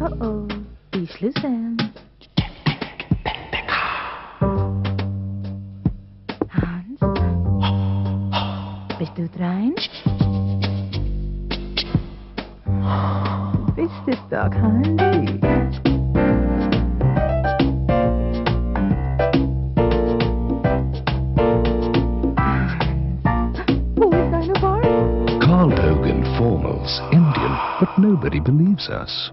Oh oh, die Schlüssel. Hans? Bist du dran? Bist es doch, Hansi? Hans, Wo ist deine? Formals, Indian, but nobody believes us.